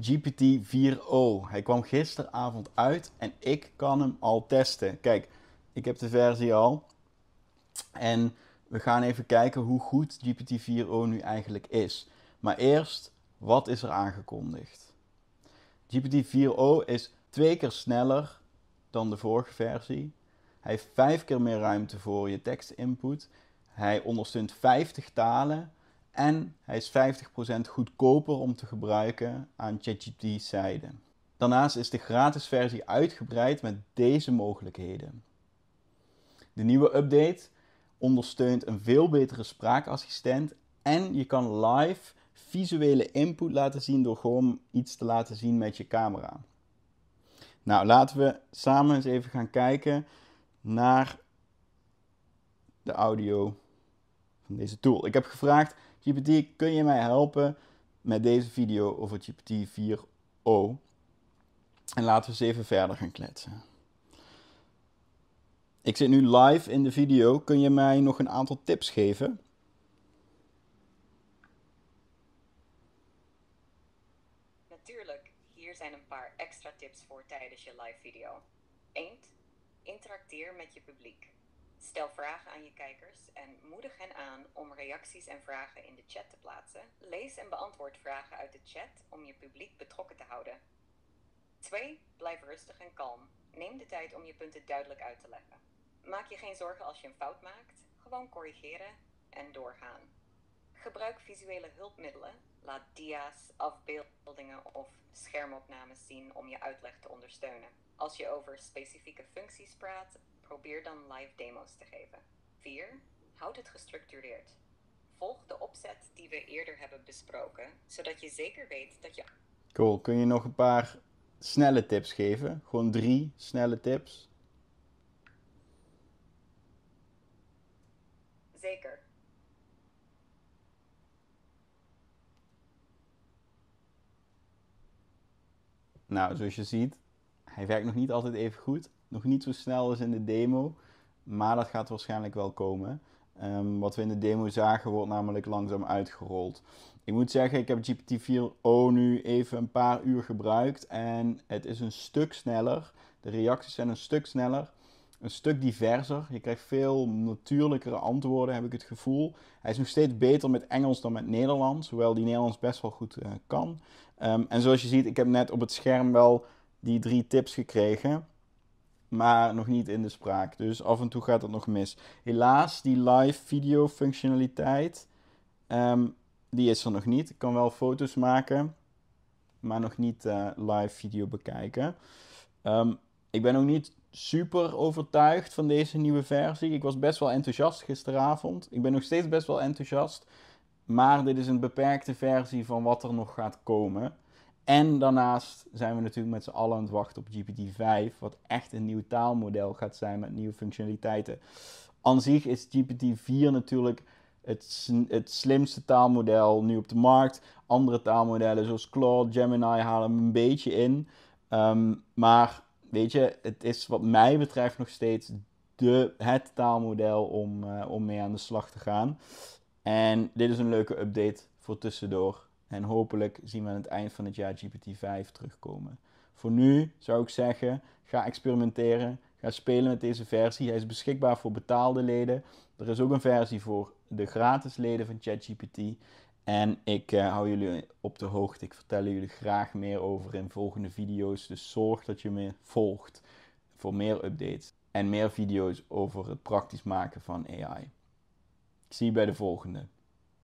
GPT-4o. Hij kwam gisteravond uit en ik kan hem al testen. Kijk, ik heb de versie al. En we gaan even kijken hoe goed GPT-4o nu eigenlijk is. Maar eerst, wat is er aangekondigd? GPT-4o is twee keer sneller dan de vorige versie. Hij heeft vijf keer meer ruimte voor je tekstinput. Hij ondersteunt 50 talen. En hij is 50% goedkoper om te gebruiken aan ChatGPT's zijde. Daarnaast is de gratis versie uitgebreid met deze mogelijkheden. De nieuwe update ondersteunt een veel betere spraakassistent en je kan live visuele input laten zien door gewoon iets te laten zien met je camera. Nou, laten we samen eens even gaan kijken naar de audio deze tool. Ik heb gevraagd, GPT, kun je mij helpen met deze video over GPT 4o? En laten we eens even verder gaan kletsen. Ik zit nu live in de video. Kun je mij nog een aantal tips geven? Natuurlijk, hier zijn een paar extra tips voor tijdens je live video. 1. Interacteer met je publiek. Stel vragen aan je kijkers en moedig hen aan om reacties en vragen in de chat te plaatsen. Lees en beantwoord vragen uit de chat om je publiek betrokken te houden. 2. Blijf rustig en kalm. Neem de tijd om je punten duidelijk uit te leggen. Maak je geen zorgen als je een fout maakt, gewoon corrigeren en doorgaan. Gebruik visuele hulpmiddelen. Laat dia's, afbeeldingen of schermopnames zien om je uitleg te ondersteunen. Als je over specifieke functies praat, probeer dan live demo's te geven. 4. Houd het gestructureerd. Volg de opzet die we eerder hebben besproken, zodat je zeker weet dat je. Cool. Kun je nog een paar snelle tips geven? Gewoon drie snelle tips. Zeker. Nou, zoals je ziet, hij werkt nog niet altijd even goed. Nog niet zo snel als in de demo. Maar dat gaat waarschijnlijk wel komen. Ehm, wat we in de demo zagen, wordt namelijk langzaam uitgerold. Ik moet zeggen, ik heb GPT-4o nu even een paar uur gebruikt. En het is een stuk sneller. De reacties zijn een stuk sneller. Een stuk diverser. Je krijgt veel natuurlijkere antwoorden, heb ik het gevoel. Hij is nog steeds beter met Engels dan met Nederlands. Hoewel die Nederlands best wel goed uh, kan. Um, en zoals je ziet, ik heb net op het scherm wel die drie tips gekregen. Maar nog niet in de spraak. Dus af en toe gaat het nog mis. Helaas, die live video functionaliteit. Um, die is er nog niet. Ik kan wel foto's maken. Maar nog niet uh, live video bekijken. Um, ik ben ook niet super overtuigd van deze nieuwe versie. Ik was best wel enthousiast gisteravond. Ik ben nog steeds best wel enthousiast. Maar dit is een beperkte versie van wat er nog gaat komen. En daarnaast zijn we natuurlijk met z'n allen aan het wachten op GPT-5, wat echt een nieuw taalmodel gaat zijn met nieuwe functionaliteiten. Aan zich is GPT-4 natuurlijk het, het slimste taalmodel nu op de markt. Andere taalmodellen zoals Claude, Gemini halen hem een beetje in. Um, maar weet je, het is wat mij betreft nog steeds de, het taalmodel om, uh, om mee aan de slag te gaan. En dit is een leuke update voor tussendoor. En hopelijk zien we aan het eind van het jaar GPT-5 terugkomen. Voor nu zou ik zeggen, ga experimenteren. Ga spelen met deze versie. Hij is beschikbaar voor betaalde leden. Er is ook een versie voor de gratis leden van ChatGPT. En ik uh, hou jullie op de hoogte. Ik vertel jullie graag meer over in volgende video's. Dus zorg dat je me volgt voor meer updates en meer video's over het praktisch maken van AI. Ik zie je bij de volgende.